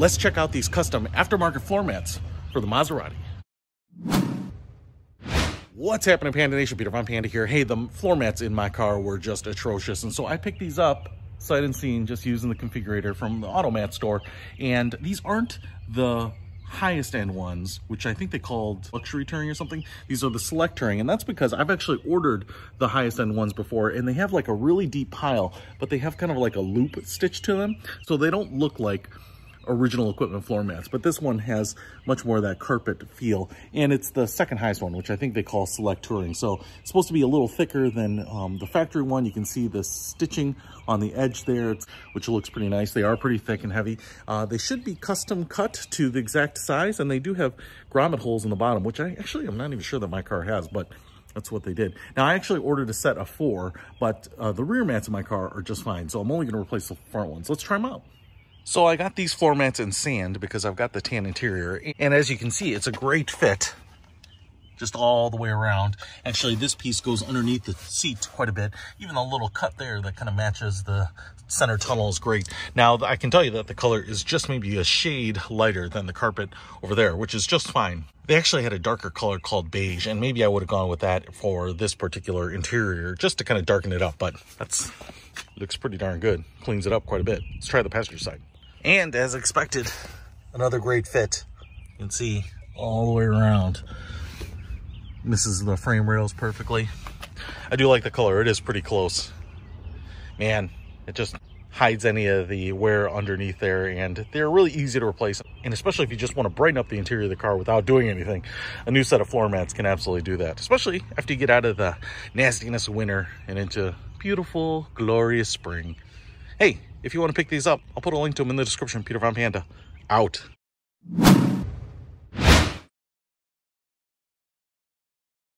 let's check out these custom aftermarket floor mats for the Maserati. What's happening, Panda Nation? Peter Von Panda here. Hey, the floor mats in my car were just atrocious, and so I picked these up sight unseen, just using the configurator from the Automat store. And these aren't the highest end ones, which I think they called luxury touring or something. These are the select touring, and that's because I've actually ordered the highest end ones before, and they have like a really deep pile, but they have kind of like a loop stitched to them, so they don't look like original equipment floor mats, but this one has much more of that carpet feel. And it's the second highest one, which I think they call Select Touring. So it's supposed to be a little thicker than um, the factory one. You can see the stitching on the edge there, which looks pretty nice. They are pretty thick and heavy. Uh, they should be custom cut to the exact size, and they do have grommet holes in the bottom, which I actually am not even sure that my car has, but that's what they did. Now, I actually ordered a set of four, but uh, the rear mats in my car are just fine. So I'm only going to replace the front ones. Let's try them out. So I got these floor mats in sand because I've got the tan interior. And as you can see, it's a great fit just all the way around. Actually, this piece goes underneath the seat quite a bit. Even the little cut there that kind of matches the center tunnel is great. Now, I can tell you that the color is just maybe a shade lighter than the carpet over there, which is just fine. They actually had a darker color called beige, and maybe I would have gone with that for this particular interior, just to kind of darken it up, but that's looks pretty darn good. Cleans it up quite a bit. Let's try the passenger side. And as expected, another great fit. You can see all the way around. Misses the frame rails perfectly. I do like the color. It is pretty close. Man, it just hides any of the wear underneath there and they're really easy to replace and especially if you just want to brighten up the interior of the car without doing anything a new set of floor mats can absolutely do that especially after you get out of the nastiness of winter and into beautiful glorious spring hey if you want to pick these up, I'll put a link to them in the description. Peter Von Panda, out.